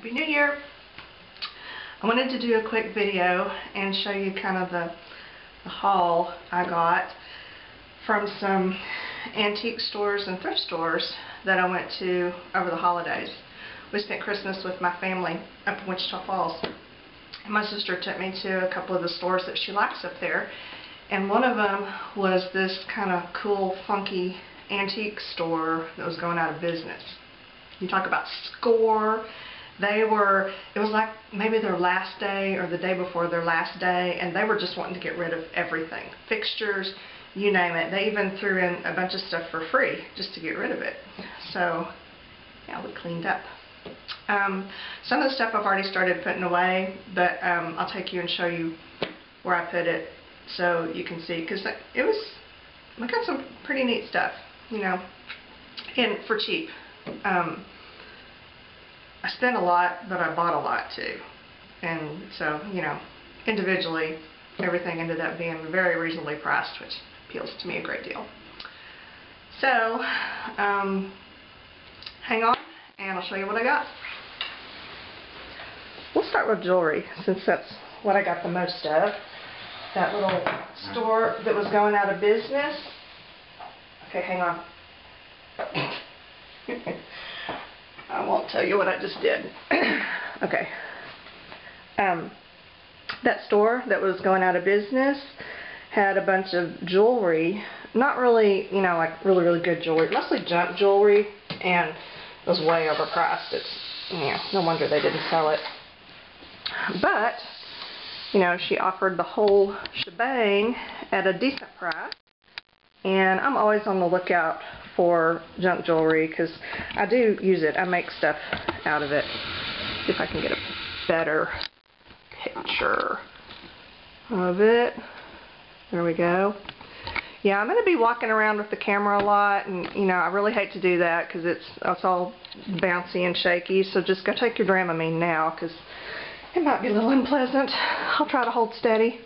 Happy New Year! I wanted to do a quick video and show you kind of the, the haul I got from some antique stores and thrift stores that I went to over the holidays. We spent Christmas with my family up in Wichita Falls. And my sister took me to a couple of the stores that she likes up there. And one of them was this kind of cool, funky antique store that was going out of business. You talk about score they were, it was like maybe their last day or the day before their last day, and they were just wanting to get rid of everything. Fixtures, you name it. They even threw in a bunch of stuff for free just to get rid of it. So, yeah, we cleaned up. Um, some of the stuff I've already started putting away, but um, I'll take you and show you where I put it so you can see. Because it was, I got some pretty neat stuff, you know, and for cheap. Um, I spent a lot, but I bought a lot too. And so, you know, individually, everything ended up being very reasonably priced, which appeals to me a great deal. So, um, hang on, and I'll show you what I got. We'll start with jewelry, since that's what I got the most of. That little store that was going out of business. Okay, hang on. I won't tell you what I just did. okay. Um, that store that was going out of business had a bunch of jewelry. Not really, you know, like really, really good jewelry. Mostly junk jewelry, and it was way overpriced. It's, know, no wonder they didn't sell it. But, you know, she offered the whole shebang at a decent price. And I'm always on the lookout for junk jewelry because I do use it. I make stuff out of it. See if I can get a better picture of it. There we go. Yeah, I'm going to be walking around with the camera a lot, and, you know, I really hate to do that because it's, it's all bouncy and shaky, so just go take your Dramamine now because it might be a little unpleasant. I'll try to hold steady.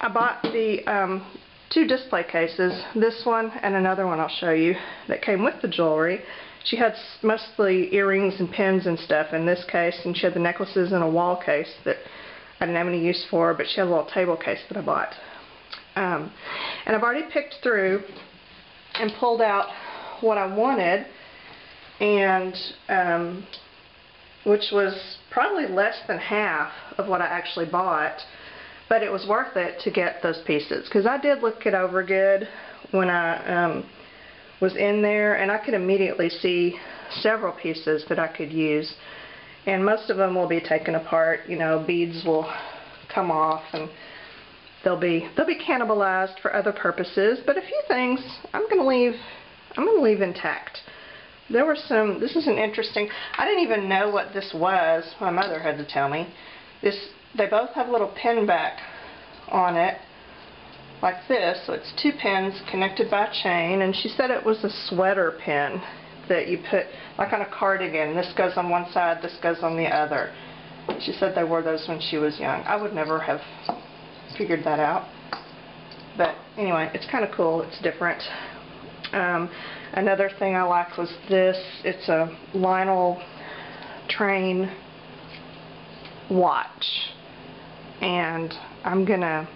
I bought the um, two display cases, this one and another one I'll show you, that came with the jewelry. She had mostly earrings and pins and stuff in this case, and she had the necklaces in a wall case that I didn't have any use for, but she had a little table case that I bought. Um, and I've already picked through and pulled out what I wanted, and um, which was probably less than half of what I actually bought but it was worth it to get those pieces because I did look it over good when I um, was in there and I could immediately see several pieces that I could use. And most of them will be taken apart you know beads will come off and they'll be they'll be cannibalized for other purposes. But a few things I'm gonna leave I'm gonna leave intact. There were some this is an interesting I didn't even know what this was. My mother had to tell me. This they both have a little pin back on it like this. So it's two pins connected by a chain and she said it was a sweater pin that you put like on a cardigan. This goes on one side, this goes on the other. She said they wore those when she was young. I would never have figured that out. But anyway, it's kind of cool. It's different. Um, another thing I liked was this. It's a Lionel Train watch and I'm gonna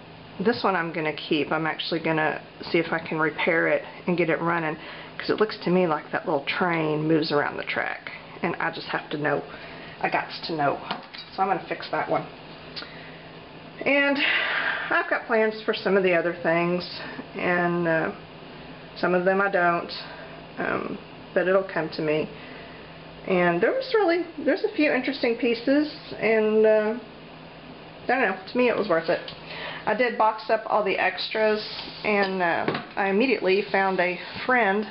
this one I'm gonna keep. I'm actually gonna see if I can repair it and get it running because it looks to me like that little train moves around the track and I just have to know I got to know. So I'm gonna fix that one. And I've got plans for some of the other things and uh, some of them I don't um, but it'll come to me. And there was really there's a few interesting pieces and uh, I don't know, to me it was worth it. I did box up all the extras and uh, I immediately found a friend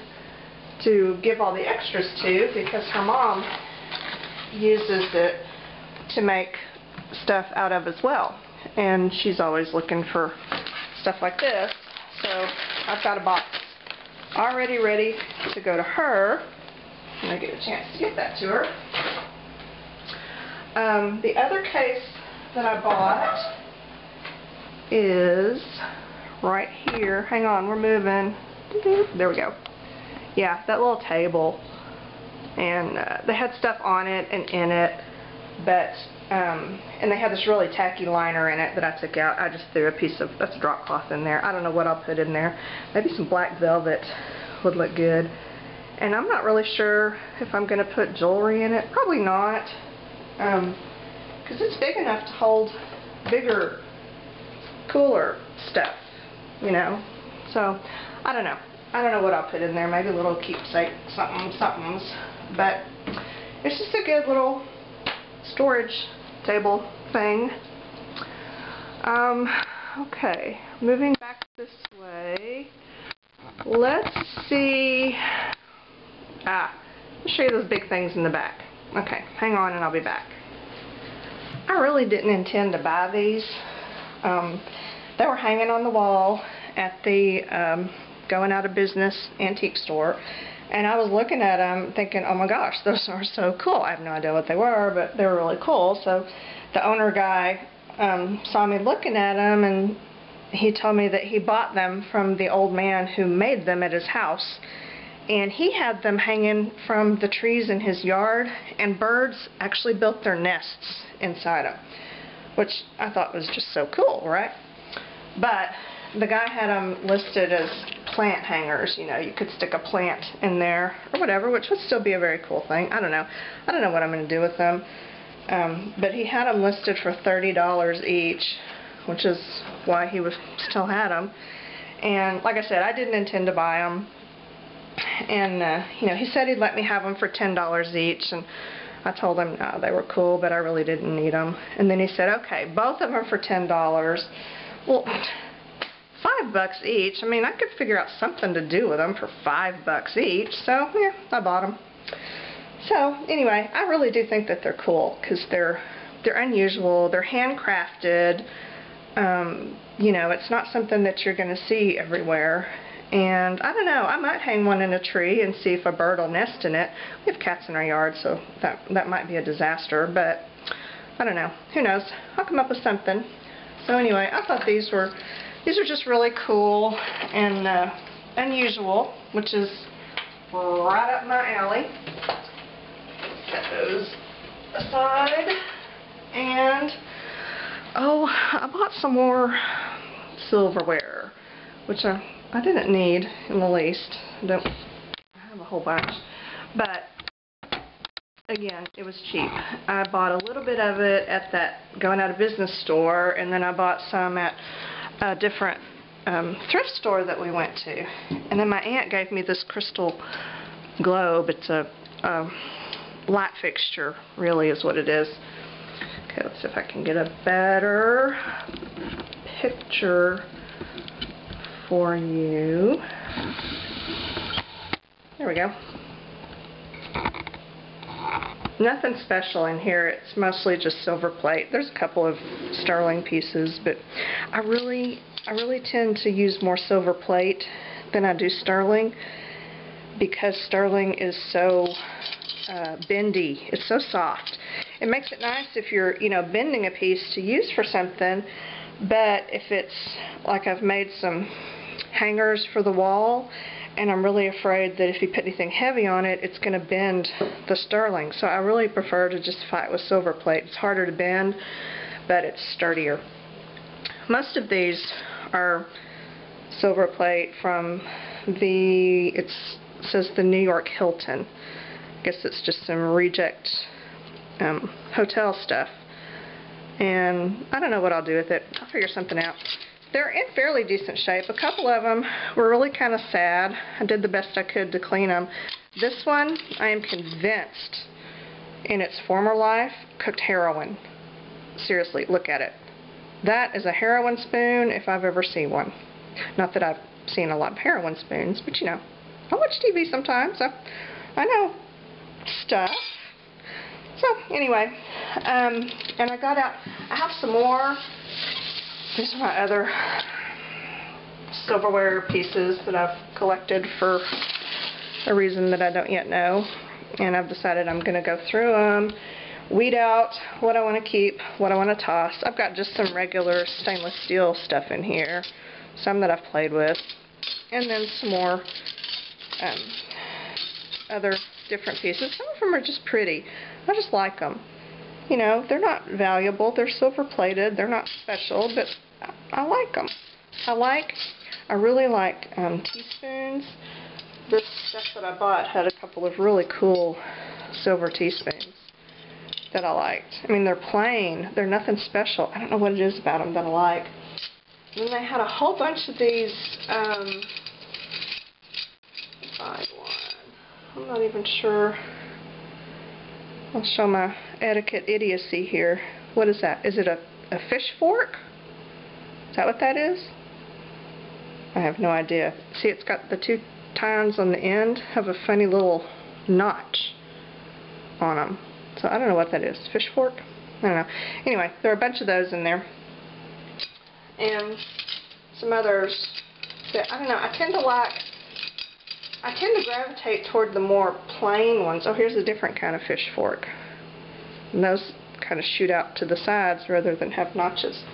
to give all the extras to because her mom uses it to make stuff out of as well. And she's always looking for stuff like this. So I've got a box already ready to go to her. And I get a chance to get that to her. Um, the other case that I bought is right here. Hang on, we're moving. There we go. Yeah, that little table. And uh, they had stuff on it and in it. but um, and they had this really tacky liner in it that I took out. I just threw a piece of that's a drop cloth in there. I don't know what I'll put in there. Maybe some black velvet would look good. And I'm not really sure if I'm going to put jewelry in it. Probably not, because it's big enough to hold bigger, cooler stuff, you know. So I don't know. I don't know what I'll put in there. Maybe a little keepsake something somethings. But it's just a good little storage table thing. Um, okay, moving back this way. Let's see. Ah, I'll show you those big things in the back. Okay, hang on and I'll be back. I really didn't intend to buy these. Um, they were hanging on the wall at the um, going out of business antique store and I was looking at them thinking, oh my gosh, those are so cool. I have no idea what they were, but they were really cool. So the owner guy um, saw me looking at them and he told me that he bought them from the old man who made them at his house. And he had them hanging from the trees in his yard, and birds actually built their nests inside them, which I thought was just so cool, right? But the guy had them listed as plant hangers. You know, you could stick a plant in there or whatever, which would still be a very cool thing. I don't know. I don't know what I'm going to do with them. Um, but he had them listed for $30 each, which is why he was still had them. And like I said, I didn't intend to buy them. And, uh, you know, he said he'd let me have them for $10 each. And I told him, no, they were cool, but I really didn't need them. And then he said, okay, both of them for $10. Well, five bucks each. I mean, I could figure out something to do with them for five bucks each. So, yeah, I bought them. So, anyway, I really do think that they're cool because they're they're unusual. They're handcrafted. Um, you know, it's not something that you're going to see everywhere. And I don't know, I might hang one in a tree and see if a bird will nest in it. We have cats in our yard, so that that might be a disaster, but I don't know. Who knows? I'll come up with something. So anyway, I thought these were these are just really cool and uh, unusual, which is right up my alley. Set those aside. And, oh, I bought some more silverware, which I, I didn't need in the least. I don't have a whole bunch. But, again, it was cheap. I bought a little bit of it at that going out of business store, and then I bought some at a different um, thrift store that we went to. And then my aunt gave me this crystal globe. It's a, a light fixture, really, is what it is. Okay, let's see if I can get a better picture for you. There we go. Nothing special in here. It's mostly just silver plate. There's a couple of sterling pieces, but I really, I really tend to use more silver plate than I do sterling because sterling is so uh, bendy. It's so soft. It makes it nice if you're, you know, bending a piece to use for something, but if it's like I've made some hangers for the wall and I'm really afraid that if you put anything heavy on it, it's going to bend the sterling. So I really prefer to just fight with silver plate. It's harder to bend, but it's sturdier. Most of these are silver plate from the, it says the New York Hilton. I guess it's just some reject um, hotel stuff. And I don't know what I'll do with it. I'll figure something out. They're in fairly decent shape. A couple of them were really kind of sad. I did the best I could to clean them. This one, I am convinced, in its former life, cooked heroin. Seriously, look at it. That is a heroin spoon if I've ever seen one. Not that I've seen a lot of heroin spoons, but you know, I watch TV sometimes, so I know stuff. So, anyway, um, and I got out, I have some more these are my other silverware pieces that I've collected for a reason that I don't yet know. And I've decided I'm going to go through them, weed out what I want to keep, what I want to toss. I've got just some regular stainless steel stuff in here, some that I've played with, and then some more um, other different pieces. Some of them are just pretty. I just like them. You know, they're not valuable. They're silver plated. They're not special, but I, like them. I like, I really like um, teaspoons. This stuff that I bought had a couple of really cool silver teaspoons that I liked. I mean, they're plain. They're nothing special. I don't know what it is about them that I like. And then they had a whole bunch of these, um, one. I'm not even sure. I'll show my etiquette idiocy here. What is that? Is it a, a fish fork? Is that what that is? I have no idea. See, it's got the two tines on the end have a funny little notch on them. So I don't know what that is. Fish fork? I don't know. Anyway, there are a bunch of those in there. And some others that, I don't know, I tend to like, I tend to gravitate toward the more plain ones. Oh, here's a different kind of fish fork. And those kind of shoot out to the sides rather than have notches.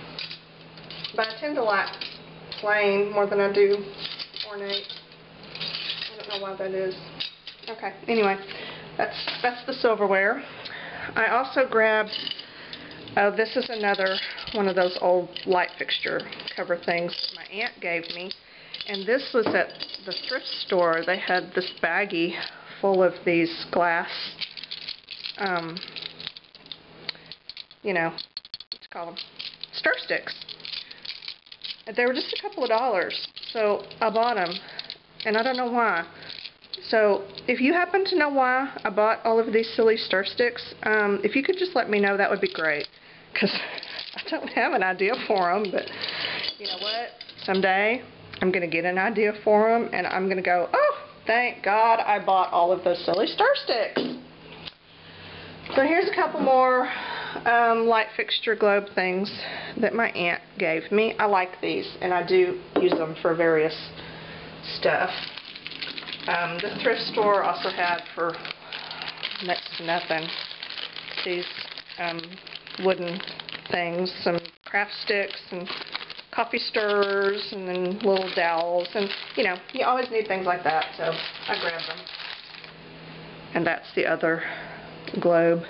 But I tend to like plain more than I do ornate. I don't know why that is. Okay, anyway, that's that's the silverware. I also grabbed, oh, this is another one of those old light fixture cover things my aunt gave me. And this was at the thrift store. They had this baggie full of these glass, um, you know, what you call them, stir sticks. They were just a couple of dollars. So I bought them. And I don't know why. So if you happen to know why I bought all of these silly stir sticks, um, if you could just let me know, that would be great. Because I don't have an idea for them, but you know what? Someday I'm going to get an idea for them, and I'm going to go, oh, thank God I bought all of those silly stir sticks. So here's a couple more um, light fixture globe things that my aunt gave me. I like these, and I do use them for various stuff. Um, the thrift store also had for next to nothing these um, wooden things, some craft sticks and coffee stirrers and then little dowels and you know you always need things like that so I grabbed them and that's the other globe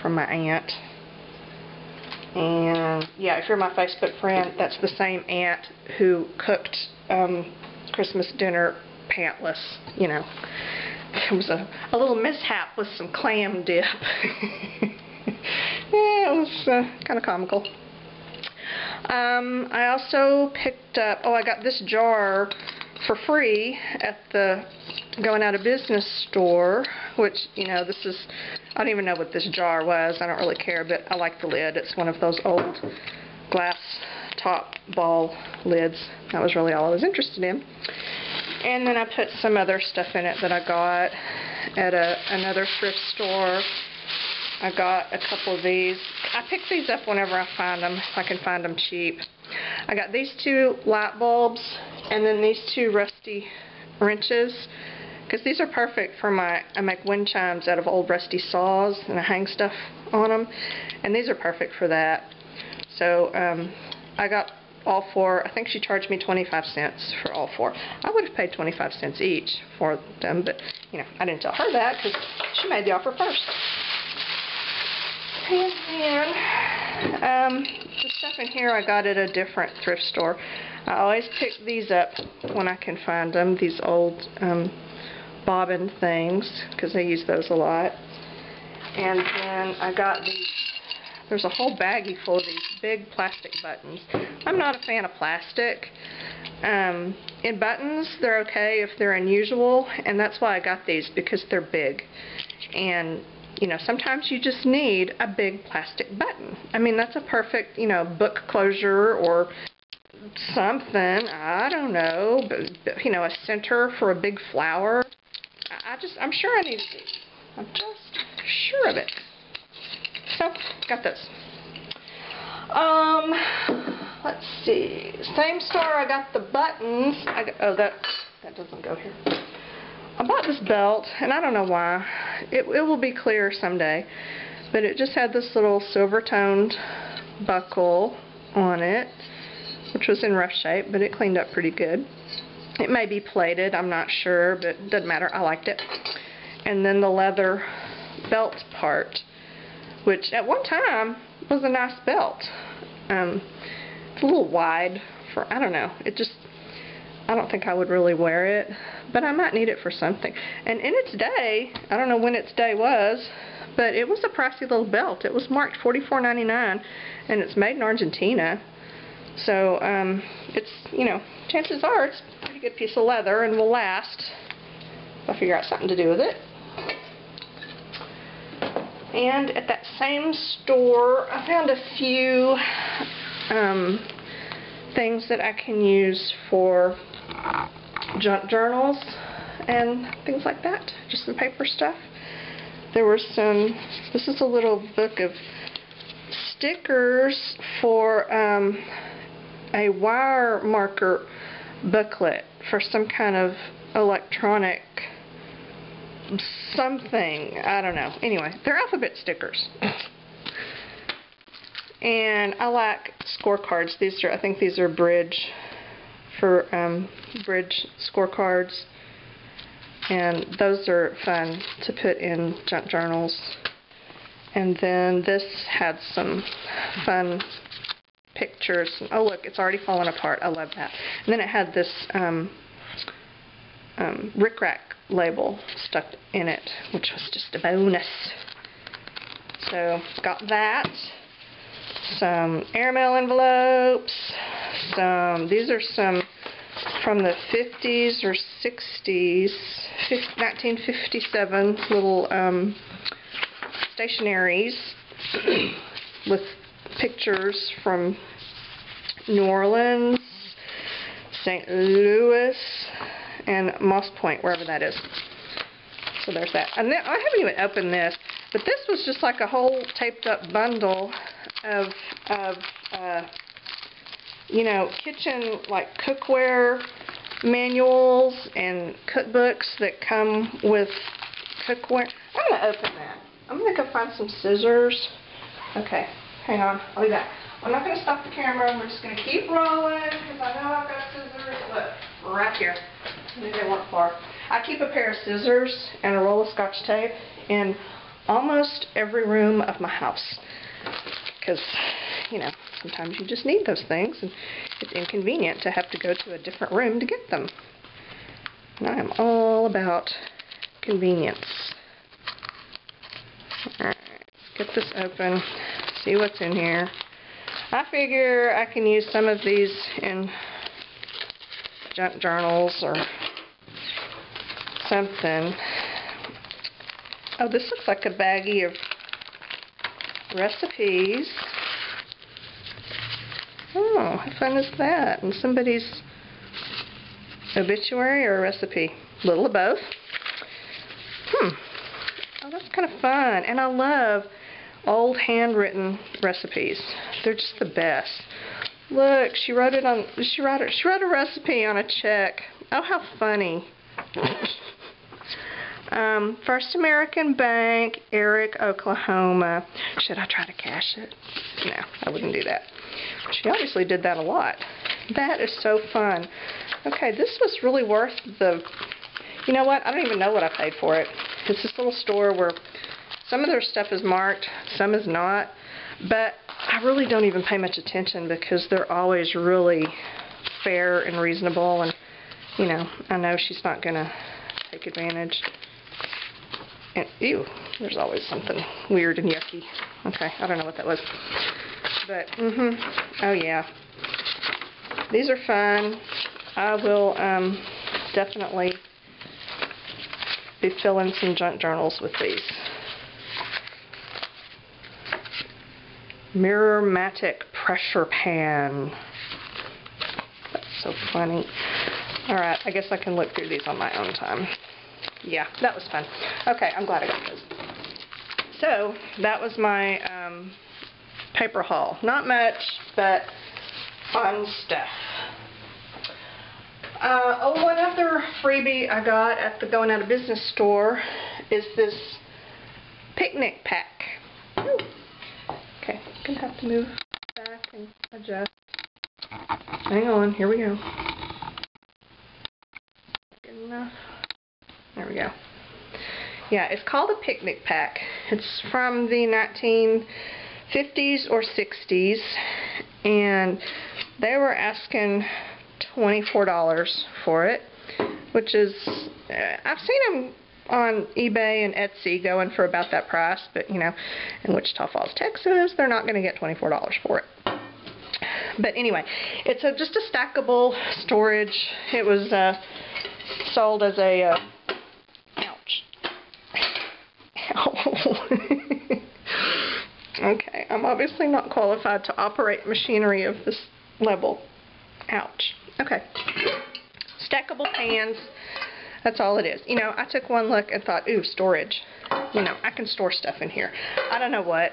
from my aunt and yeah if you're my Facebook friend that's the same aunt who cooked um, Christmas dinner pantless, you know. It was a, a little mishap with some clam dip. yeah, it was uh, kind of comical. Um, I also picked up, oh, I got this jar for free at the going out of business store, which, you know, this is, I don't even know what this jar was. I don't really care, but I like the lid. It's one of those old glass top ball lids. That was really all I was interested in. And then I put some other stuff in it that I got at a, another thrift store. I got a couple of these. I pick these up whenever I find them, if I can find them cheap. I got these two light bulbs and then these two rusty wrenches because these are perfect for my, I make wind chimes out of old rusty saws and I hang stuff on them and these are perfect for that. So um, I got all four. I think she charged me 25 cents for all four. I would have paid 25 cents each for them, but, you know, I didn't tell her that because she made the offer first. And then, um, the stuff in here I got at a different thrift store. I always pick these up when I can find them, these old um, bobbin things, because I use those a lot. And then I got these there's a whole baggie full of these big plastic buttons. I'm not a fan of plastic. Um, in buttons, they're okay if they're unusual, and that's why I got these, because they're big. And, you know, sometimes you just need a big plastic button. I mean, that's a perfect, you know, book closure or something, I don't know, but, you know, a center for a big flower. I just, I'm sure I need these. I'm just sure of it. So, got this. Um, let's see. Same store, I got the buttons. I got, oh, that, that doesn't go here. I bought this belt, and I don't know why. It, it will be clear someday. But it just had this little silver-toned buckle on it, which was in rough shape, but it cleaned up pretty good. It may be plated, I'm not sure, but it doesn't matter. I liked it. And then the leather belt part which at one time was a nice belt. Um, it's a little wide for, I don't know, it just, I don't think I would really wear it, but I might need it for something. And in its day, I don't know when its day was, but it was a pricey little belt. It was marked $44.99, and it's made in Argentina. So, um, it's, you know, chances are it's a pretty good piece of leather and will last if I figure out something to do with it. And at that same store, I found a few um, things that I can use for junk journals and things like that. Just some paper stuff. There were some, this is a little book of stickers for um, a wire marker booklet for some kind of electronic something. I don't know. Anyway, they're alphabet stickers. And I like scorecards. These are, I think these are bridge for um, bridge scorecards. And those are fun to put in junk journals. And then this had some fun pictures. Oh look, it's already fallen apart. I love that. And then it had this um, um, rickrack label stuck in it, which was just a bonus. So, got that. Some airmail envelopes. Some, these are some from the 50s or 60s, 1957 little um, stationaries with pictures from New Orleans, St. Louis, and Moss Point, wherever that is. So there's that. And then, I haven't even opened this, but this was just like a whole taped up bundle of, of uh, you know, kitchen, like cookware manuals and cookbooks that come with cookware. I'm going to open that. I'm going to go find some scissors. Okay, hang on. I'll be back. I'm not going to stop the camera. We're just going to keep rolling because I know I've got scissors. Look, right here. Maybe they weren't far. I keep a pair of scissors and a roll of scotch tape in almost every room of my house. Because, you know, sometimes you just need those things and it's inconvenient to have to go to a different room to get them. And I am all about convenience. Alright, let's get this open, see what's in here. I figure I can use some of these in junk journals or something. Oh, this looks like a baggie of recipes. Oh, how fun is that? And somebody's obituary or a recipe? Little of both. Hmm. Oh, that's kind of fun. And I love old handwritten recipes. They're just the best. Look, she wrote it on, she wrote, it, she wrote a recipe on a check. Oh, how funny. Um, First American Bank, Erick, Oklahoma. Should I try to cash it? No, I wouldn't do that. She obviously did that a lot. That is so fun. Okay, this was really worth the, you know what, I don't even know what I paid for it. It's this little store where some of their stuff is marked, some is not, but I really don't even pay much attention because they're always really fair and reasonable and, you know, I know she's not going to take advantage. And, ew, there's always something weird and yucky. Okay, I don't know what that was. But, mm-hmm, oh yeah. These are fun. I will um, definitely be filling some junk journals with these. Mirro-Matic pressure pan. That's so funny. Alright, I guess I can look through these on my own time. Yeah, that was fun. Okay, I'm glad I got those. So, that was my um, paper haul. Not much, but fun stuff. Uh, oh, one other freebie I got at the Going Out of Business store is this picnic pack. Ooh. Okay, gonna have to move back and adjust. Hang on, here we go. Good enough. There we go. Yeah, it's called a picnic pack. It's from the 1950s or 60s, and they were asking $24 for it, which is, uh, I've seen them on eBay and Etsy going for about that price, but you know, in Wichita Falls, Texas, they're not going to get $24 for it. But anyway, it's a, just a stackable storage. It was uh, sold as a, uh, ouch. Ow. Okay, I'm obviously not qualified to operate machinery of this level. Ouch. Okay. Stackable pans. That's all it is. You know, I took one look and thought, ooh, storage. You know, I can store stuff in here. I don't know what,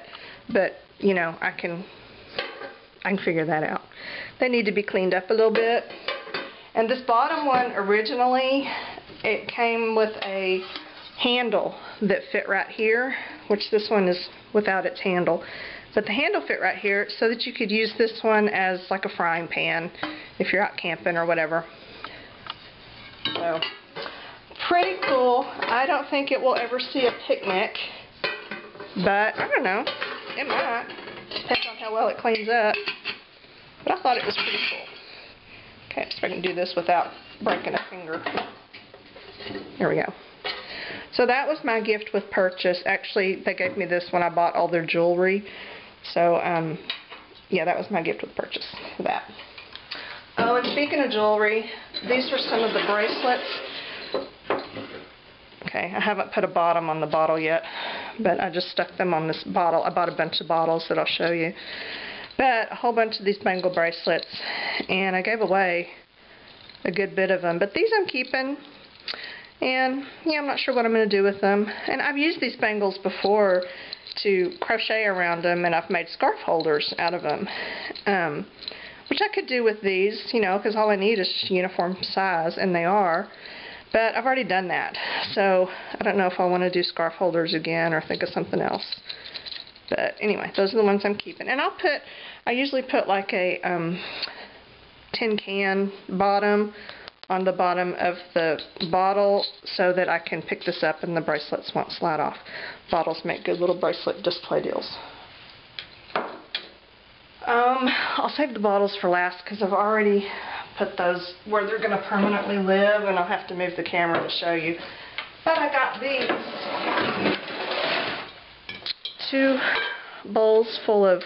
but, you know, I can, I can figure that out. They need to be cleaned up a little bit. And this bottom one, originally, it came with a handle that fit right here, which this one is without its handle. But the handle fit right here so that you could use this one as like a frying pan if you're out camping or whatever. So, pretty cool. I don't think it will ever see a picnic, but I don't know. It might. Depends on how well it cleans up. But I thought it was pretty cool. Okay, so I can do this without breaking a finger. There we go. So that was my gift with purchase. Actually, they gave me this when I bought all their jewelry. So, um, yeah, that was my gift with purchase for that. Oh, and speaking of jewelry, these were some of the bracelets. Okay, I haven't put a bottom on the bottle yet, but I just stuck them on this bottle. I bought a bunch of bottles that I'll show you. But a whole bunch of these bangle bracelets, and I gave away a good bit of them. But these I'm keeping, and yeah, I'm not sure what I'm going to do with them. And I've used these bangles before to crochet around them, and I've made scarf holders out of them. Um, which I could do with these, you know, because all I need is uniform size, and they are. But I've already done that, so I don't know if I want to do scarf holders again or think of something else. But anyway, those are the ones I'm keeping. And I'll put, I usually put like a um, tin can bottom on the bottom of the bottle so that I can pick this up and the bracelets won't slide off. Bottles make good little bracelet display deals. Um, I'll save the bottles for last because I've already put those where they're going to permanently live and I'll have to move the camera to show you. But I got these two bowls full of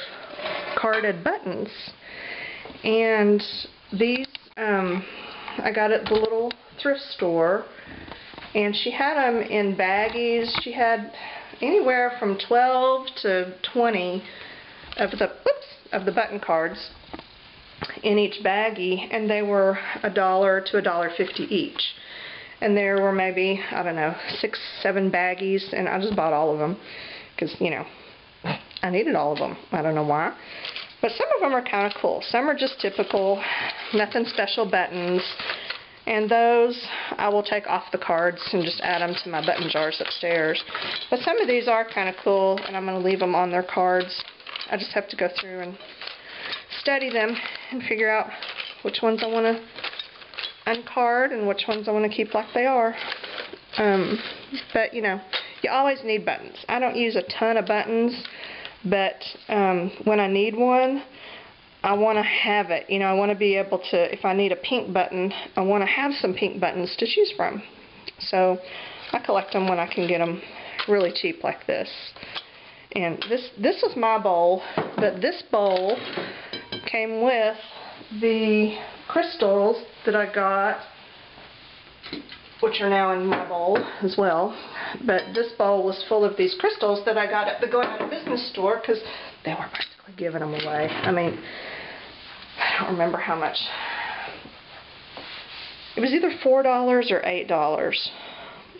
carded buttons and these um, I got at the little thrift store and she had them in baggies. She had anywhere from 12 to 20 of the whoops, of the button cards in each baggie and they were a dollar to a dollar fifty each. And there were maybe I don't know six seven baggies and I just bought all of them because you know I needed all of them I don't know why but some of them are kind of cool. Some are just typical nothing special buttons. And those I will take off the cards and just add them to my button jars upstairs. But some of these are kind of cool and I'm going to leave them on their cards. I just have to go through and study them and figure out which ones I want to uncard and which ones I want to keep like they are. Um, but, you know, you always need buttons. I don't use a ton of buttons, but um, when I need one, I want to have it. You know, I want to be able to, if I need a pink button, I want to have some pink buttons to choose from. So I collect them when I can get them really cheap like this. And this this was my bowl, but this bowl came with the crystals that I got, which are now in my bowl as well. But this bowl was full of these crystals that I got at the Going Out of Business store because they were practically giving them away. I mean, I don't remember how much. It was either $4 or $8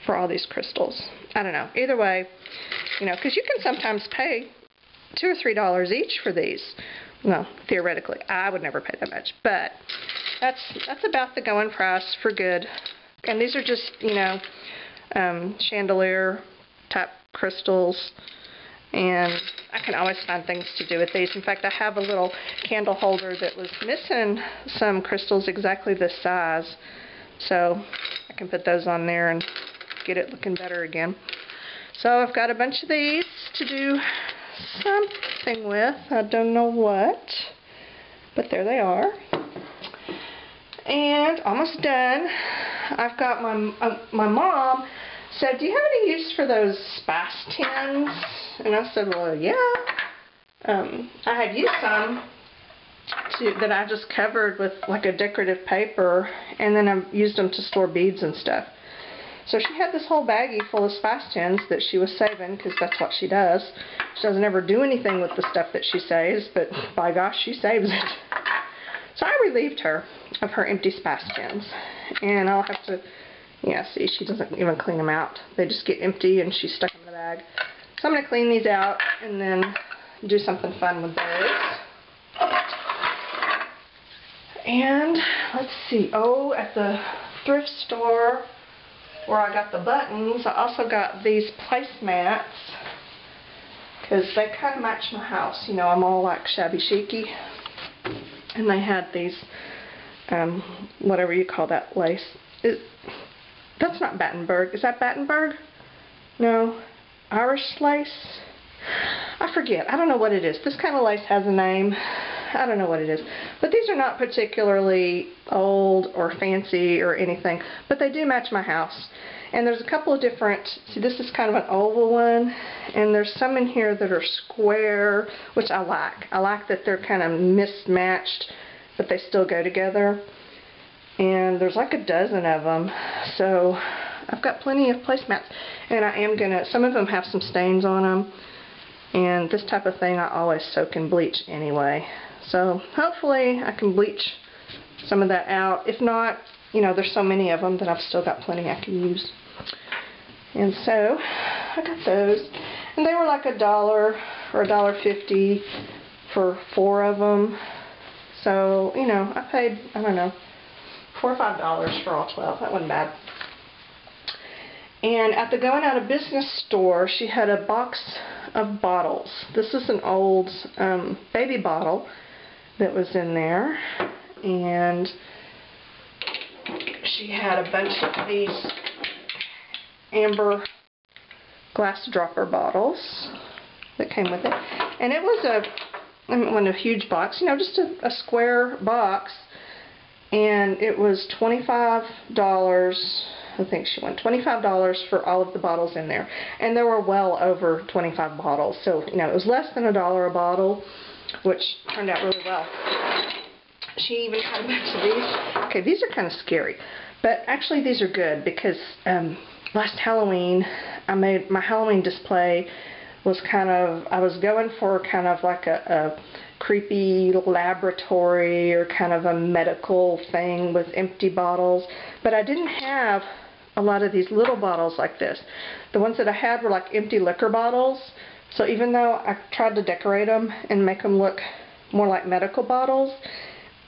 for all these crystals. I don't know. Either way, you know, because you can sometimes pay two or three dollars each for these. Well, theoretically, I would never pay that much, but that's that's about the going price for good. And these are just, you know, um, chandelier type crystals. And I can always find things to do with these. In fact, I have a little candle holder that was missing some crystals exactly this size. So I can put those on there and get it looking better again. So I've got a bunch of these to do something with. I don't know what, but there they are. And almost done. I've got my uh, my mom said, "Do you have any use for those spice tins?" And I said, "Well, yeah." Um, I had used some to, that I just covered with like a decorative paper, and then I used them to store beads and stuff. So she had this whole baggie full of spice tins that she was saving because that's what she does. She doesn't ever do anything with the stuff that she saves, but by gosh, she saves it. So I relieved her of her empty spice tins. And I'll have to, yeah, see, she doesn't even clean them out. They just get empty and she stuck them in the bag. So I'm going to clean these out and then do something fun with those. And let's see, oh, at the thrift store where I got the buttons, I also got these placemats because they kind of match my house. You know, I'm all like shabby chicy. And they had these, um, whatever you call that lace. It, that's not Battenberg. Is that Battenberg? No. Irish lace? I forget. I don't know what it is. This kind of lace has a name. I don't know what it is. But these are not particularly old or fancy or anything. But they do match my house. And there's a couple of different, see this is kind of an oval one, and there's some in here that are square, which I like. I like that they're kind of mismatched, but they still go together. And there's like a dozen of them, so I've got plenty of placemats. And I am going to, some of them have some stains on them, and this type of thing I always soak in bleach anyway. So hopefully I can bleach some of that out. If not, you know, there's so many of them that I've still got plenty I can use. And so I got those. And they were like a dollar or a dollar fifty for four of them. So, you know, I paid, I don't know, four or five dollars for all 12. That wasn't bad. And at the going out of business store, she had a box of bottles. This is an old um, baby bottle that was in there. And she had a bunch of these amber glass dropper bottles that came with it. And it was a, I mean, one a huge box, you know, just a, a square box. And it was $25, I think she went, $25 for all of the bottles in there. And there were well over 25 bottles. So, you know, it was less than a dollar a bottle, which turned out really well. She even had a bunch of these. Okay, these are kind of scary. But actually these are good because um, last Halloween I made my Halloween display was kind of, I was going for kind of like a, a creepy laboratory or kind of a medical thing with empty bottles. But I didn't have a lot of these little bottles like this. The ones that I had were like empty liquor bottles. So even though I tried to decorate them and make them look more like medical bottles,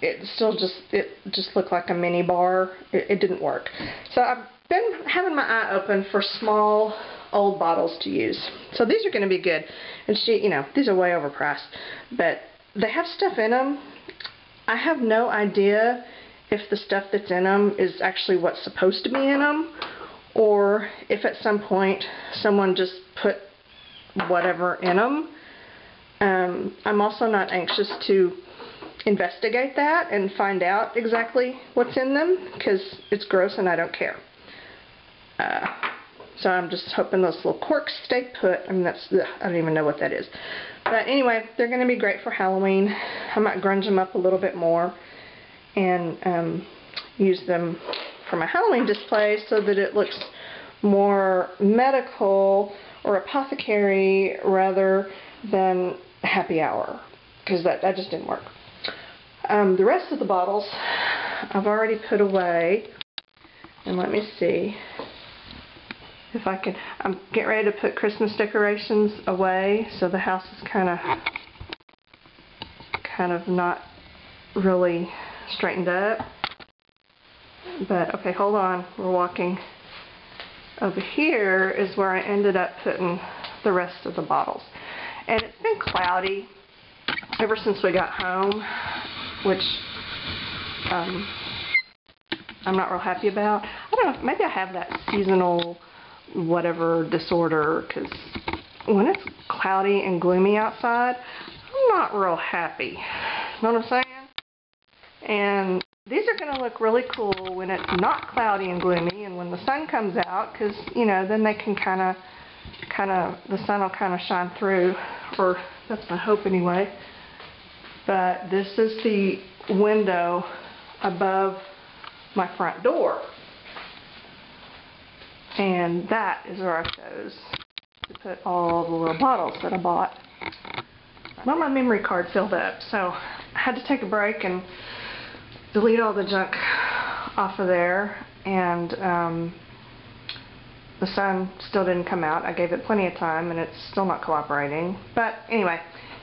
it still just it just looked like a mini bar. It, it didn't work. So I've been having my eye open for small old bottles to use. So these are going to be good. And she, you know, these are way overpriced, but they have stuff in them. I have no idea if the stuff that's in them is actually what's supposed to be in them or if at some point someone just put whatever in them. Um, I'm also not anxious to investigate that and find out exactly what's in them because it's gross and I don't care. Uh, so I'm just hoping those little corks stay put. I mean, that's, ugh, I don't even know what that is. But anyway, they're going to be great for Halloween. I might grunge them up a little bit more and um, use them for my Halloween display so that it looks more medical or apothecary rather than happy hour because that, that just didn't work. Um, the rest of the bottles I've already put away. And let me see if I can. I'm getting ready to put Christmas decorations away so the house is kind of kind of not really straightened up. But okay, hold on. We're walking. Over here is where I ended up putting the rest of the bottles. And it's been cloudy ever since we got home which um, I'm not real happy about. I don't know, maybe I have that seasonal whatever disorder because when it's cloudy and gloomy outside, I'm not real happy. Know what I'm saying? And these are going to look really cool when it's not cloudy and gloomy and when the sun comes out because, you know, then they can kind of, kind of, the sun will kind of shine through, or that's my hope anyway. But this is the window above my front door. And that is where I chose to put all the little bottles that I bought. Well, my memory card filled up, so I had to take a break and delete all the junk off of there. And um, the sun still didn't come out. I gave it plenty of time, and it's still not cooperating. But anyway,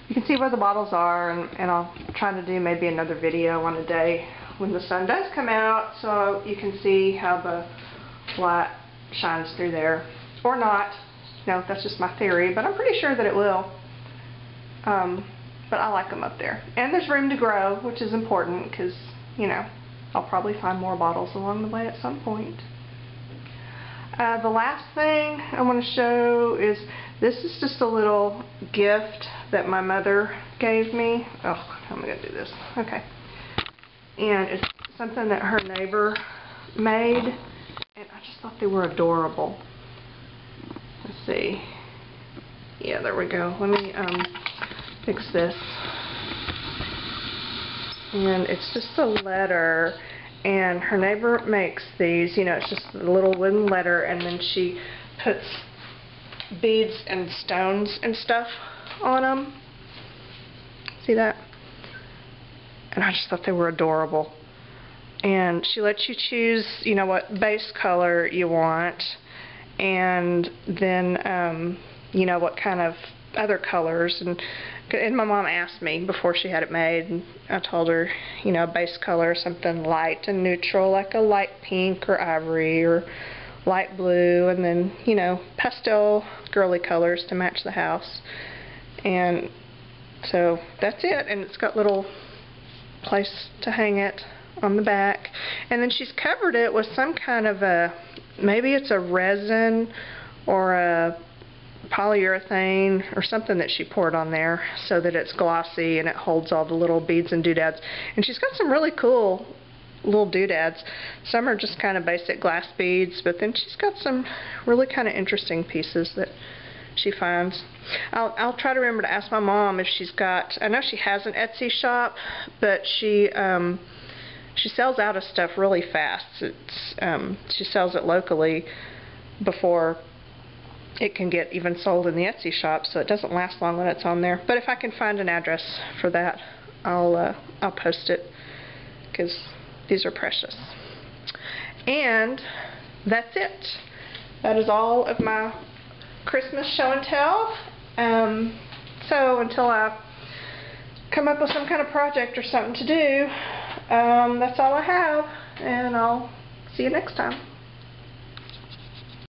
you can see where the bottles are, and, and I'll try to do maybe another video on a day when the sun does come out, so you can see how the light shines through there. Or not. No, that's just my theory, but I'm pretty sure that it will. Um, but I like them up there. And there's room to grow, which is important because, you know, I'll probably find more bottles along the way at some point. Uh, the last thing I want to show is this is just a little gift that my mother gave me. Oh, how am I going to do this? Okay. And it's something that her neighbor made. Thought they were adorable. Let's see. Yeah, there we go. Let me um, fix this. And it's just a letter. And her neighbor makes these, you know, it's just a little wooden letter. And then she puts beads and stones and stuff on them. See that? And I just thought they were adorable. And she lets you choose, you know, what base color you want. And then, um, you know, what kind of other colors. And, and my mom asked me before she had it made. And I told her, you know, base color, something light and neutral, like a light pink or ivory or light blue. And then, you know, pastel girly colors to match the house. And so that's it. And it's got little place to hang it on the back. And then she's covered it with some kind of a, maybe it's a resin or a polyurethane or something that she poured on there so that it's glossy and it holds all the little beads and doodads. And she's got some really cool little doodads. Some are just kind of basic glass beads, but then she's got some really kind of interesting pieces that she finds. I'll, I'll try to remember to ask my mom if she's got, I know she has an Etsy shop, but she, um, she sells out of stuff really fast. It's, um, she sells it locally before it can get even sold in the Etsy shop, so it doesn't last long when it's on there. But if I can find an address for that, I'll, uh, I'll post it, because these are precious. And that's it. That is all of my Christmas show and tell. Um, so until I come up with some kind of project or something to do, um, that's all I have. And I'll see you next time.